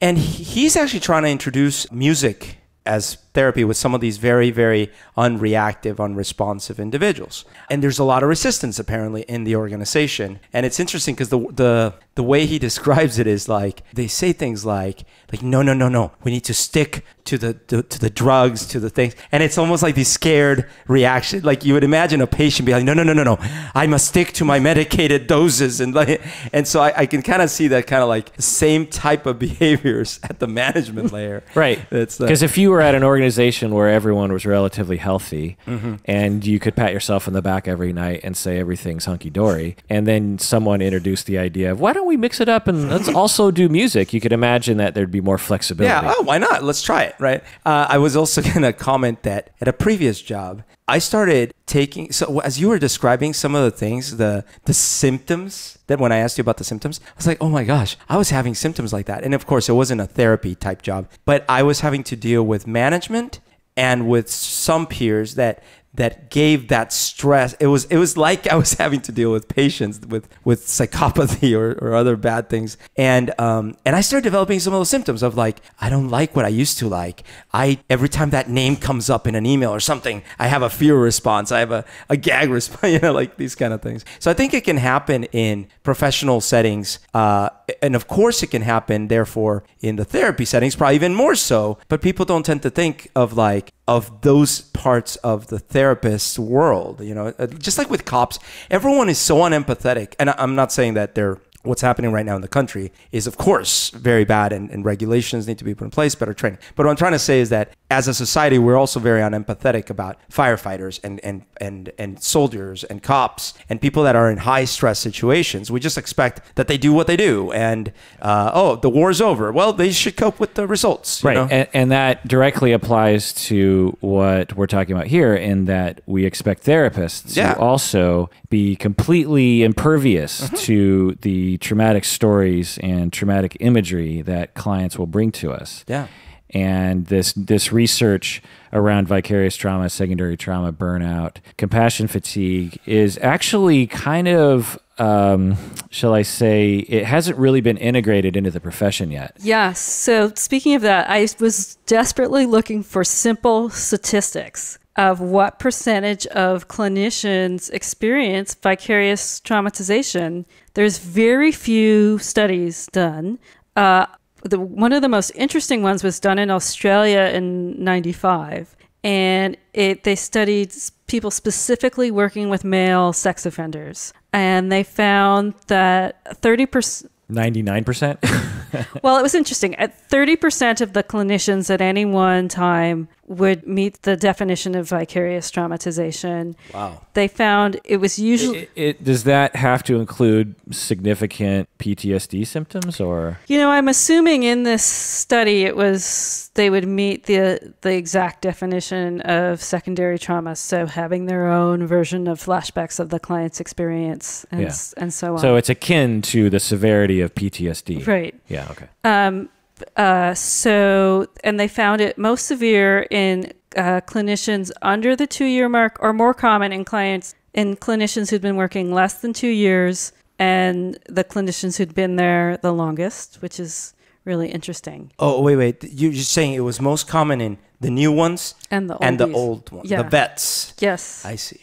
and he's actually trying to introduce music as therapy with some of these very, very unreactive, unresponsive individuals. And there's a lot of resistance apparently in the organization. And it's interesting because the the the way he describes it is like they say things like like no no no no we need to stick to the to, to the drugs to the things and it's almost like this scared reaction like you would imagine a patient be like no no no no no I must stick to my medicated doses and like and so I, I can kind of see that kind of like same type of behaviors at the management layer Right. It's, uh, Because if you were at an organization where everyone was relatively healthy Mm-hmm. and you could pat yourself on the back every night and say everything's hunky dory, and then someone introduced the idea of why don't we mix it up and let's also do music, you could imagine that there'd be more flexibility. Yeah. Oh, why not? Let's try it. Right. Uh, I was also going to comment that at a previous job, I started taking. So as you were describing some of the things, the the symptoms that when I asked you about the symptoms, I was like, oh my gosh, I was having symptoms like that. And of course, it wasn't a therapy type job, but I was having to deal with management and with some peers that that gave that stress. It was it was like I was having to deal with patients with with psychopathy or, or other bad things. And um and I started developing some of those symptoms of like I don't like what I used to like. I every time that name comes up in an email or something, I have a fear response. I have a, a gag response, you know, like these kind of things. So I think it can happen in professional settings. Uh and of course it can happen therefore in the therapy settings, probably even more so. But people don't tend to think of like of those parts of the therapist's world. You know, Uh, just like with cops, everyone is so unempathetic, and I'm not saying that they're what's happening right now in the country is, of course, very bad and, and, regulations need to be put in place, better training. But what I'm trying to say is that as a society, we're also very unempathetic about firefighters and, and, and, and soldiers and cops and people that are in high stress situations. We just expect that they do what they do. And, uh, oh, the war's over. Well, they should cope with the results. right. And, and that directly applies to what we're talking about here in that we expect therapists Yeah. to also be completely impervious Mm-hmm. to the traumatic stories and traumatic imagery that clients will bring to us. Yeah. And this this research around vicarious trauma, secondary trauma, burnout, compassion fatigue is actually kind of um, shall I say, it hasn't really been integrated into the profession yet. Yes. So speaking of that, I was desperately looking for simple statistics of what percentage of clinicians experience vicarious traumatization. There's very few studies done. Uh, the, one of the most interesting ones was done in Australia in 95. And it, they studied people specifically working with male sex offenders. And they found that 30%, Ninety nine percent. well, it was interesting. At 30% of the clinicians at any one time would meet the definition of vicarious traumatization. Wow. They found it was usually, It, it, does that have to include significant PTSD symptoms, or you know, I'm assuming in this study it was they would meet the the exact definition of secondary trauma, so having their own version of flashbacks of the client's experience and Yeah. and so on. so it's akin to the severity of PTSD? right. Yeah. Okay. Um, uh, so, and they found it most severe in uh, clinicians under the two year mark or more common in clients in clinicians who'd been working less than two years and the clinicians who'd been there the longest, which is really interesting. Oh, wait, wait. You're just saying it was most common in the new ones And the and the old ones, Yeah. the vets. Yes. I see.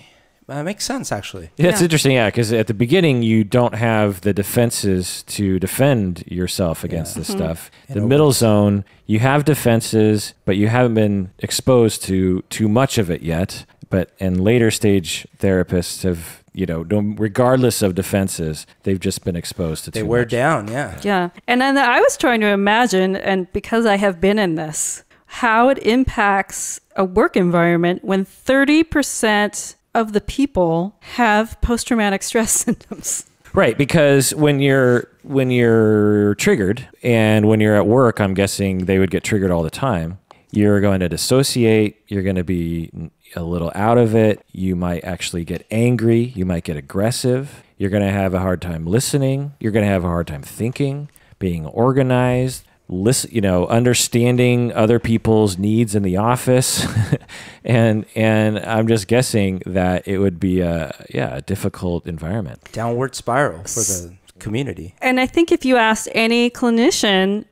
That makes sense, actually. Yeah, it's Yeah. interesting, yeah, because at the beginning you don't have the defenses to defend yourself against this mm-hmm. stuff. And The over- middle zone, you have defenses, but you haven't been exposed to too much of it yet. But and later stage therapists have, you know, don't, regardless of defenses, they've just been exposed to They too wear much. down, yeah. Yeah. And then I was trying to imagine, and because I have been in this, how it impacts a work environment when 30% of the people have post traumatic stress symptoms. Right, because when you're when you're triggered and when you're at work, I'm guessing they would get triggered all the time. You're going to dissociate, you're going to be a little out of it. You might actually get angry, you might get aggressive. You're going to have a hard time listening, you're going to have a hard time thinking, being organized, listen, you know, understanding other people's needs in the office. and and I'm just guessing that it would be a yeah, a difficult environment. Downward spiral for the community. And I think if you asked any clinician,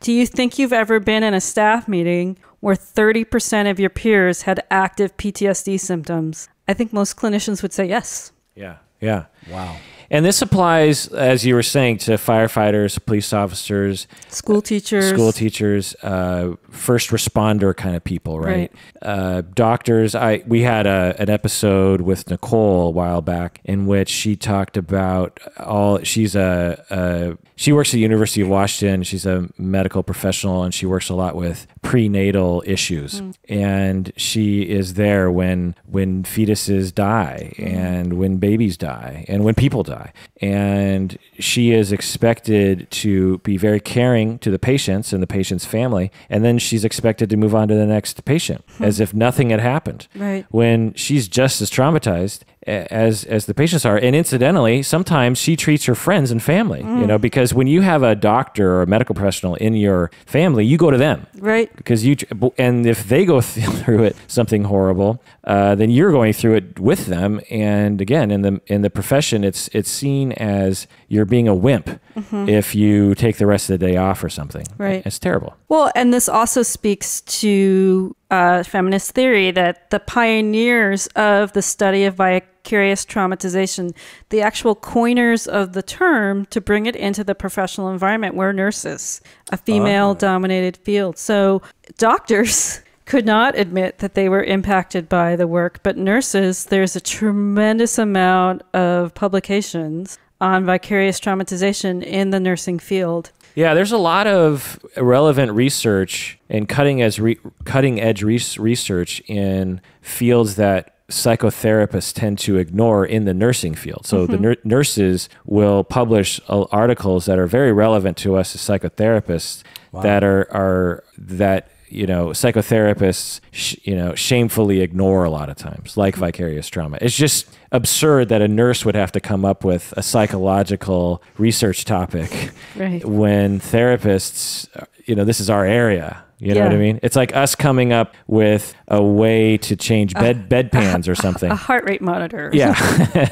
do you think you've ever been in a staff meeting where 30% of your peers had active PTSD symptoms? I think most clinicians would say yes. Yeah. Yeah. Wow. And this applies, as you were saying, to firefighters, police officers, School teachers. school teachers, uh, first responder kind of people, right? Uh, doctors. I we had a, an episode with Nicole a while back in which she talked about all. She's a, a she works at the University of Washington. She's a medical professional, and she works a lot with prenatal issues. And she is there when when fetuses die, and when babies die, and when people die. And she is expected to be very caring to the patients and the patient's family, and then she's expected to move on to the next patient hmm. as if nothing had happened. Right. when she's just as traumatized as as the patients are. And incidentally sometimes she treats her friends and family you know because when you have a doctor or a medical professional in your family you go to them. Right. because you and if they go through it something horrible uh, then you're going through it with them. And again in the in the profession it's it's seen as you're being a wimp if you take the rest of the day off or something. Right. it's terrible Well, and this also speaks to uh, feminist theory that the pioneers of the study of vicarious traumatization, the actual coiners of the term to bring it into the professional environment, were nurses, a female dominated field. So doctors could not admit that they were impacted by the work, but nurses, there's a tremendous amount of publications on vicarious traumatization in the nursing field. Yeah, there's a lot of relevant research and cutting edge re- cutting edge res- research in fields that psychotherapists tend to ignore in the nursing field. So the nur- nurses will publish uh, articles that are very relevant to us as psychotherapists that are are that you know psychotherapists sh- you know shamefully ignore a lot of times like vicarious trauma. It's just absurd that a nurse would have to come up with a psychological research topic Right. when therapists uh, you know this is our area you know what i mean? It's like us coming up with a way to change bed bedpans or something. A heart rate monitor. yeah.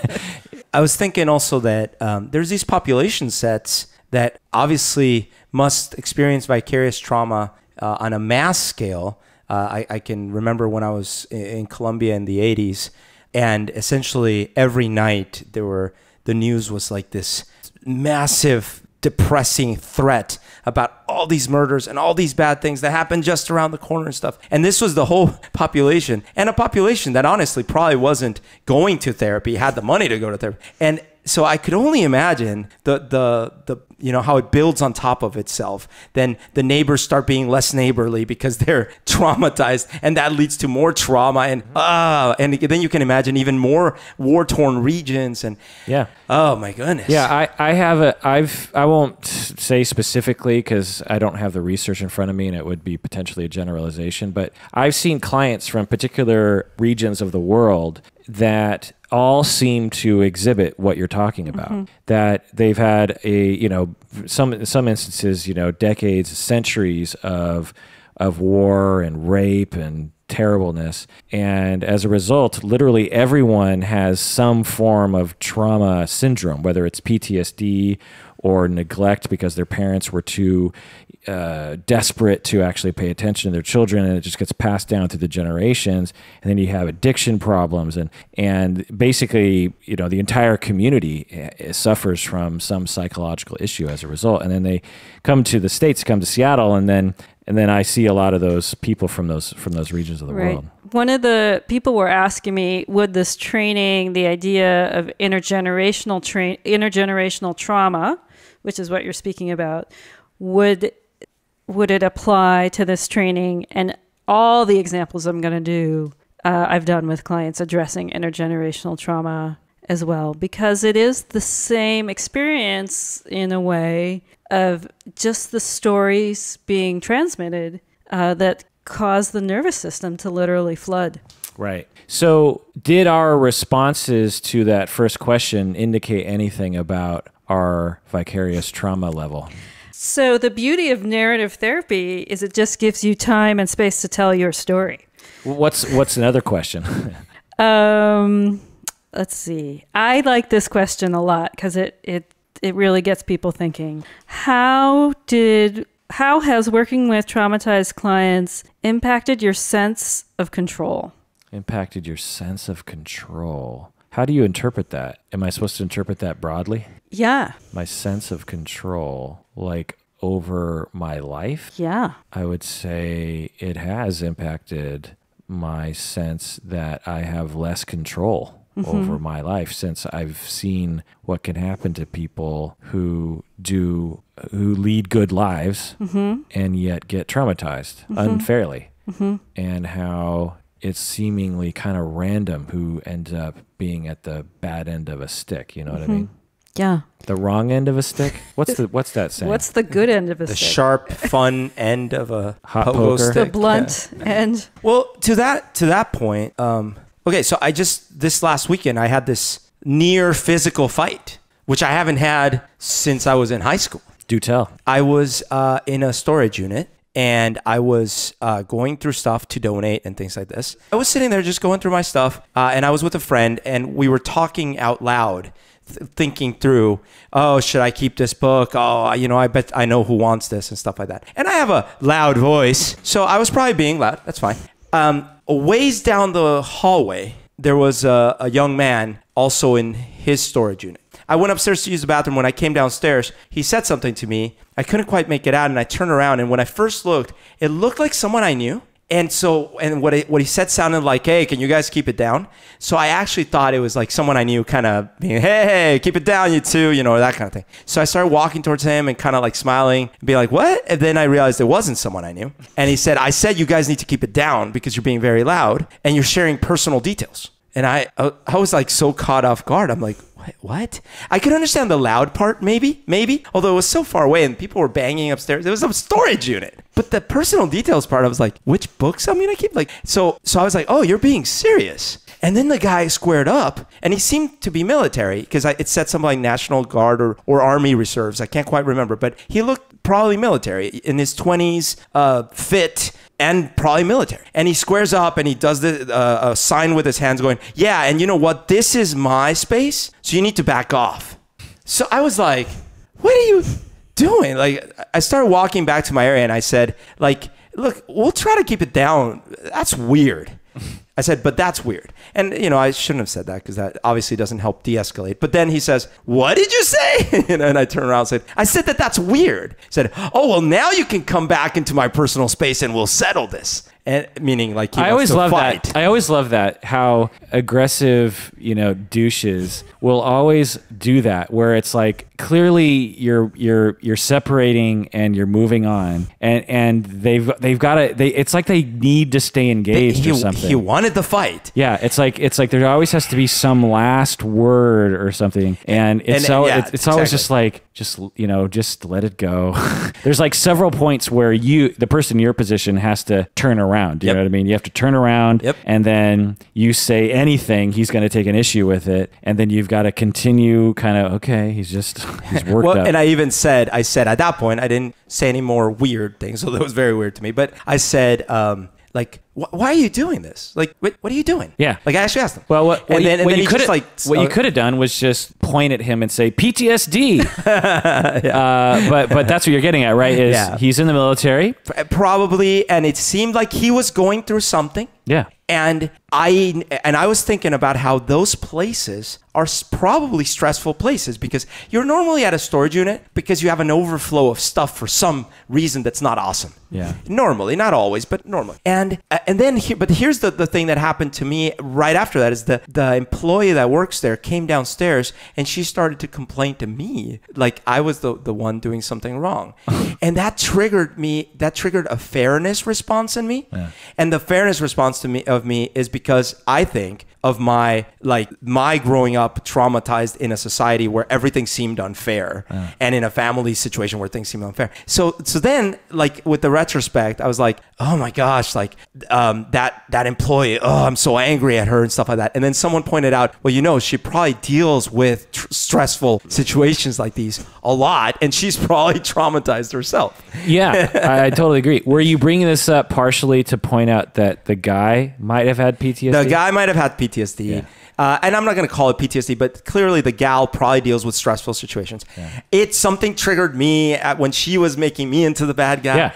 I was thinking also that um, there's these population sets that obviously must experience vicarious trauma uh, on a mass scale. Uh, I, I can remember when I was in Colombia in the 80s, and essentially every night there were the news was like this massive depressing threat about all these murders and all these bad things that happen just around the corner and stuff. And this was the whole population and a population that honestly probably wasn't going to therapy, had the money to go to therapy. And so I could only imagine the the the you know how it builds on top of itself. Then the neighbors start being less neighborly because they're traumatized, and that leads to more trauma. And ah, and then you can imagine even more war torn regions. And yeah oh my goodness, Yeah, I, I have a I've I won't say specifically because I don't have the research in front of me and it would be potentially a generalization, but I've seen clients from particular regions of the world that all seem to exhibit what you're talking about. Mm-hmm. That they've had a you know some some instances you know decades centuries of of war and rape and terribleness. And as a result, literally everyone has some form of trauma syndrome, whether it's PTSD or neglect because their parents were too uh, desperate to actually pay attention to their children, and it just gets passed down through the generations. And then you have addiction problems, and and basically, you know, the entire community uh, suffers from some psychological issue as a result. And then they come to the states, come to Seattle, and then and then I see a lot of those people from those from those regions of the Right. world. One of the people were asking me, would this training, the idea of intergenerational train, intergenerational trauma, which is what you're speaking about, would would it apply to this training? And all the examples I'm going to do, uh, I've done with clients addressing intergenerational trauma as well, because it is the same experience in a way of just the stories being transmitted uh, that cause the nervous system to literally flood. Right. So, did our responses to that first question indicate anything about our vicarious trauma level? So, the beauty of narrative therapy is it just gives you time and space to tell your story. What's what's another question? Um, let's see. I like this question a lot because it, it, it really gets people thinking. How did how has working with traumatized clients impacted your sense of control? Impacted your sense of control. How do you interpret that? Am I supposed to interpret that broadly? Yeah. My sense of control, like over my life? Yeah. I would say it has impacted my sense that I have less control Mm-hmm. over my life since I've seen what can happen to people who do who lead good lives mm-hmm. and yet get traumatized mm-hmm. unfairly and how it's seemingly kind of random who ends up being at the bad end of a stick, you know what I mean? Yeah. The wrong end of a stick? What's the what's that saying? What's the good end of a the stick? The sharp, fun end of a Hot pogo poker. the stick. blunt end. Well, to that to that point, um, okay. So I just this last weekend I had this near physical fight, which I haven't had since I was in high school. Do tell. I was uh, in a storage unit and I was uh, going through stuff to donate and things like this. I was sitting there just going through my stuff, uh, and I was with a friend, and we were talking out loud, th- thinking through, oh, should I keep this book? Oh, you know, I bet I know who wants this and stuff like that. And I have a loud voice, so I was probably being loud. That's fine. Um, a ways down the hallway, there was a, a young man also in his storage unit. I went upstairs to use the bathroom. When I came downstairs, he said something to me. I couldn't quite make it out, and I turned around. And when I first looked, it looked like someone I knew. And so, and what, it, what he said sounded like, hey, can you guys keep it down? So I actually thought it was like someone I knew kind of being, hey, hey, keep it down, you two, you know, that kind of thing. So I started walking towards him and kind of like smiling and be like, what? And then I realized it wasn't someone I knew. And he said, I said you guys need to keep it down because you're being very loud and you're sharing personal details. And I, uh, I was like so caught off guard. I'm like, what? I could understand the loud part, maybe, maybe. Although it was so far away and people were banging upstairs. It was a storage unit. But the personal details part, I was like, which books I'm gonna keep? Like, so, so I was like, oh, you're being serious. And then the guy squared up, and he seemed to be military because it said something like National Guard or, or Army Reserves. I can't quite remember, but he looked probably military in his 20s, uh, fit, and probably military. And he squares up and he does the uh, a sign with his hands, going, "Yeah, and you know what? This is my space, so you need to back off." So I was like, "What are you doing?" Like, I started walking back to my area, and I said, "Like, look, we'll try to keep it down. That's weird." I said, but that's weird. And, you know, I shouldn't have said that because that obviously doesn't help de escalate. But then he says, What did you say? and I turn around and said, I said that that's weird. He said, Oh, well, now you can come back into my personal space and we'll settle this and meaning like I always love fight. that. I always love that how aggressive you know douches will always do that, where it's like clearly you're you're you're separating and you're moving on, and and they've they've got to they it's like they need to stay engaged he, or something. He wanted the fight. Yeah, it's like it's like there always has to be some last word or something, and it's and, so yeah, it's, it's exactly. always just like just you know just let it go. There's like several points where you the person in your position has to turn around. You yep. know what I mean? You have to turn around yep. and then you say anything, he's going to take an issue with it. And then you've got to continue kind of, okay, he's just, he's worked well, up. And I even said, I said at that point, I didn't say any more weird things, although it was very weird to me. But I said, um, like, why are you doing this? Like, what, what are you doing? Yeah. Like, I actually asked him. Well, what, and then, and what then you could like what uh, you could have done was just point at him and say PTSD. yeah. uh, but but that's what you're getting at, right? Is yeah. he's in the military? Probably, and it seemed like he was going through something. Yeah. And I and I was thinking about how those places are probably stressful places because you're normally at a storage unit because you have an overflow of stuff for some reason that's not awesome. Yeah. Normally, not always, but normally. And uh, and then here, but here's the, the thing that happened to me right after that is the the employee that works there came downstairs and she started to complain to me like I was the the one doing something wrong. and that triggered me that triggered a fairness response in me. Yeah. And the fairness response to me of me is because I think of my like my growing up traumatized in a society where everything seemed unfair yeah. and in a family situation where things seemed unfair. So so then like with the retrospect i was like oh my gosh like um, that that employee oh i'm so angry at her and stuff like that. And then someone pointed out well you know she probably deals with tr- stressful situations like these a lot and she's probably traumatized herself. Yeah I, I totally agree. Were you bringing this up partially to point out that the guy might have had ptsd the guy might have had ptsd PTSD. Yeah. Uh, and I'm not going to call it PTSD, but clearly the gal probably deals with stressful situations. Yeah. It's something triggered me when she was making me into the bad guy. Yeah.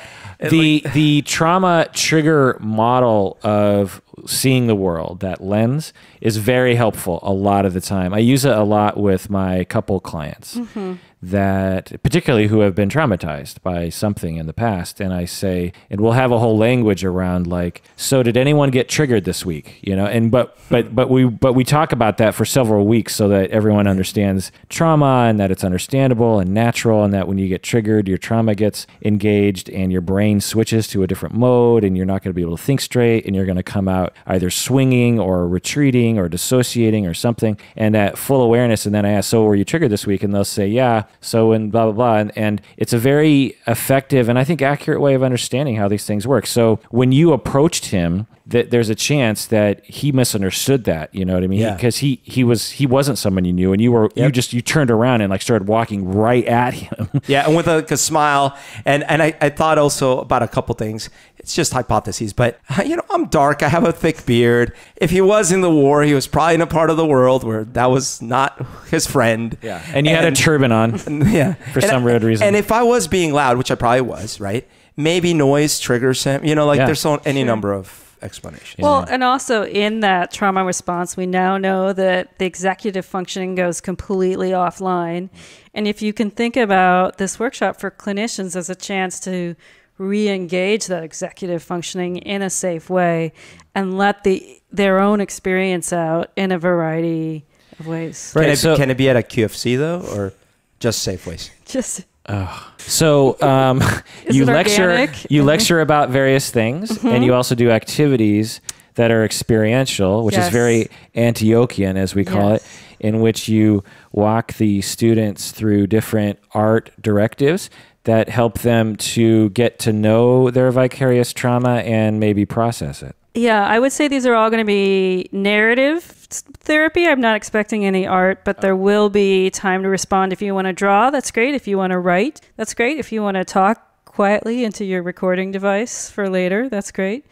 the like, the trauma trigger model of seeing the world, that lens, is very helpful a lot of the time. I use it a lot with my couple clients. Mm-hmm that particularly who have been traumatized by something in the past. And i say and we'll have a whole language around like so did anyone get triggered this week you know? And but hmm. but but we but we talk about that for several weeks so that everyone understands trauma and that it's understandable and natural and that when you get triggered your trauma gets engaged and your brain switches to a different mode and you're not going to be able to think straight and you're going to come out either swinging or retreating or dissociating or something. And that full awareness and then i ask so were you triggered this week? And they'll say yeah so and blah blah blah and, and it's a very effective and i think accurate way of understanding how these things work so when you approached him that there's a chance that he misunderstood that you know what i mean yeah. because he he was he wasn't someone you knew and you were yep. you just you turned around and like started walking right at him yeah and with a, a, smile and and I, I thought also about a couple things it's just hypotheses but you know i'm dark. I have a thick beard. If he was in the war he was probably in a part of the world where that was not his friend. Yeah. And you and, had a turban on. Yeah. For and some weird reason. and if i was being loud which i probably was right maybe noise triggers him. You know like yeah. there's so any sure. number of explanation. Well, and also in that trauma response, we now know that the executive functioning goes completely offline. And if you can think about this workshop for clinicians as a chance to re-engage that executive functioning in a safe way and let the their own experience out in a variety of ways. Right, Can, it, so- can it be at a QFC though, or just Safeways? Just Oh. So um, you lecture organic? you Mhm. lecture about various things, Mm-hmm. and you also do activities that are experiential, which is very Antiochian, as we call Yes. it, in which you walk the students through different art directives that help them to get to know their vicarious trauma and maybe process it. Yeah, I would say these are all going to be narrative therapy. I'm not expecting any art, but there will be time to respond. If you want to draw, that's great. If you want to write, that's great. If you want to talk quietly into your recording device for later, that's great.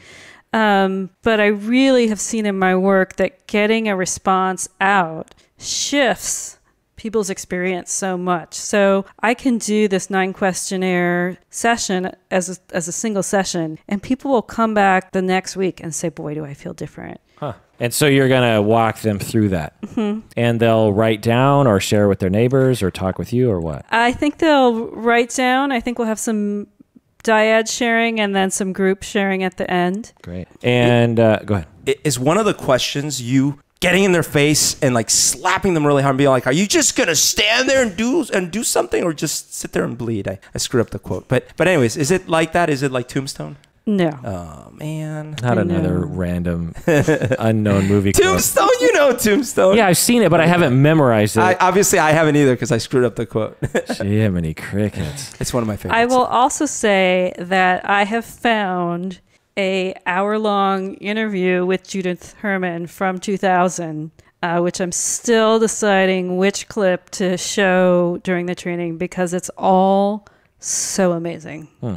Um, but I really have seen in my work that getting a response out shifts people's experience so much. So I can do this nine questionnaire session as a, as a single session, and people will come back the next week and say, "Boy, do I feel different." Huh. And so you're going to walk them through that. Mm-hmm. And they'll write down or share with their neighbors or talk with you or what? I think they'll write down. I think we'll have some dyad sharing and then some group sharing at the end. Great. And uh, go ahead. Is one of the questions you getting in their face and like slapping them really hard and being like, "Are you just gonna stand there and do and do something, or just sit there and bleed?" I, I screwed up the quote, but but anyways, is it like that? Is it like Tombstone? No. Oh man, Not I another know. random unknown movie. quote. Tombstone. You know Tombstone. Yeah, I've seen it, but I haven't memorized it. I, obviously, I haven't either because I screwed up the quote. Jiminy crickets. it's one of my favorites. I will also say that I have found a hour long interview with Judith Herman from 2000, uh, which I'm still deciding which clip to show during the training because it's all so amazing. Hmm.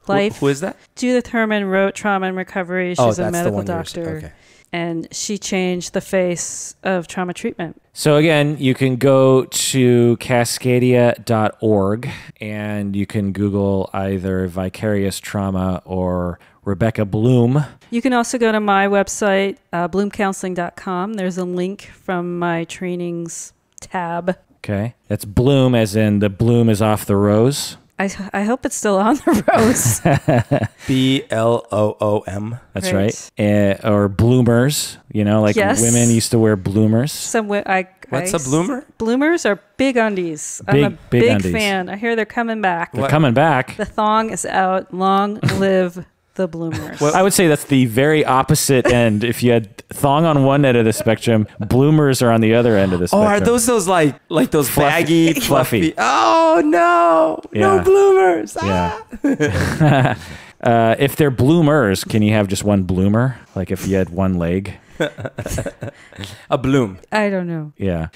Who- Life. who is that? Judith Herman wrote Trauma and Recovery. She's oh, a medical doctor, Okay. and she changed the face of trauma treatment. So again, you can go to cascadia.org and you can Google either vicarious trauma or Rebecca Bloom. You can also go to my website, uh, bloomcounseling.com. There's a link from my trainings tab. Okay. That's Bloom as in the bloom is off the rose. I, I hope it's still on the rose. B L O O M. That's Right. right. Uh, or bloomers, you know, like Yes. women used to wear bloomers. Some wi- I, What's I a bloomer? Bloomers are big undies. I'm a big big, undies. fan. I hear they're coming back. They're What? coming back. The thong is out. Long live the bloomers. I would say that's the very opposite end. If you had thong on one end of the spectrum, bloomers are on the other end of the spectrum. Oh, are those those like like those Fluffy- baggy, fluffy. fluffy? Oh no, Yeah. no bloomers. Yeah. Ah. Uh, if they're bloomers, can you have just one bloomer? Like if you had one leg? A bloom. I don't know. Yeah.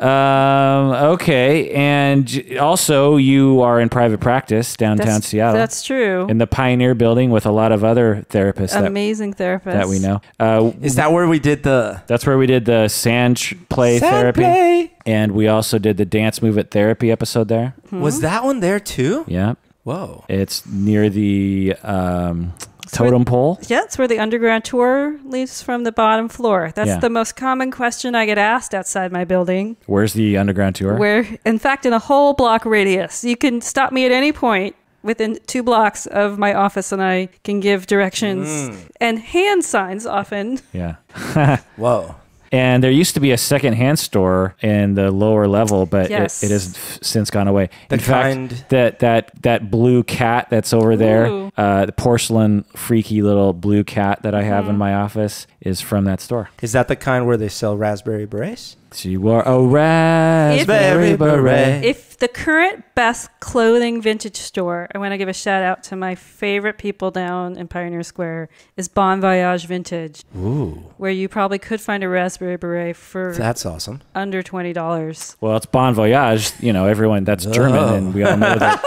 um, okay. And also, you are in private practice downtown That's, Seattle that's true. in the Pioneer Building with a lot of other therapists that, Amazing therapist. that we know. Uh, Is that where we did the that's where we did the sand tr- play Sand therapy. play? And we also did the dance movement therapy episode there. Was that one there too? Yeah. Whoa. It's near the um, So it- totem pole. Yeah, it's where the underground tour leaves from the bottom floor. That's Yeah. the most common question I get asked outside my building. Where's the underground tour? Where, in fact, in a whole block radius, you can stop me at any point within two blocks of my office and I can give directions Mm. and hand signs often. Yeah. Whoa. And there used to be a secondhand store in the lower level, but Yes. it, it has since gone away. The in fact, that that that blue cat that's over there, uh, the porcelain freaky little blue cat that I have Mm-hmm. in my office, is from that store. Is that the kind where they sell raspberry berets? She wore a raspberry If- beret. If the current best clothing vintage store, I want to give a shout out to my favorite people down in Pioneer Square, is Bon Voyage Vintage, Ooh, where you probably could find a raspberry beret for that's awesome. under $20. well, it's Bon Voyage. You know, everyone that's German, Oh. and we all know that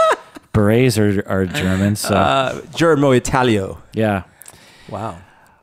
berets are, are German. So Uh, Germo Italio. yeah. Wow.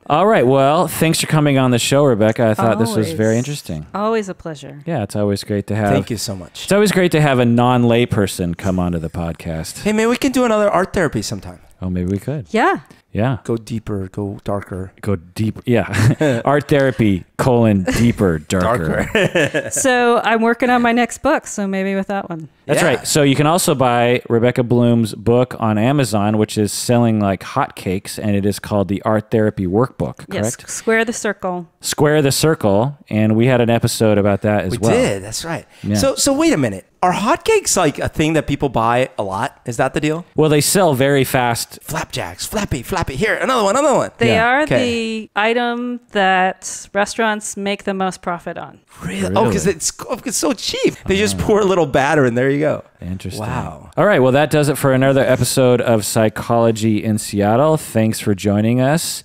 All right. Well, thanks for coming on the show, Rebecca. I thought this was very interesting. Always a pleasure. Yeah, it's always great to have. Thank you so much. It's always great to have a non-lay person come onto the podcast. Hey, maybe we can do another art therapy sometime. Oh, maybe we could. Yeah. Yeah. Go deeper, go darker. Go deep. Yeah. Art therapy, colon, deeper, darker. so I'm working on my next book, so maybe with that one. That's Yeah. right. So you can also buy Rebecca Bloom's book on Amazon, which is selling like hotcakes, and it is called the Art Therapy Workbook, Yes, correct? square the circle. Square the Circle, and we had an episode about that as We well. We did. That's right. Yeah. So so wait a minute. Are hotcakes like a thing that people buy a lot? Is that the deal? Well, they sell very fast. Flapjacks, flappy, flappy. Here, another one, another one. They Yeah. are Okay. the item that restaurants make the most profit on. Really? Oh, because it's, oh, it's so cheap. They just pour a little batter and there you go. Interesting. Wow. All right. Well, that does it for another episode of Psychology in Seattle. Thanks for joining us,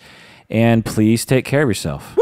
and please take care of yourself.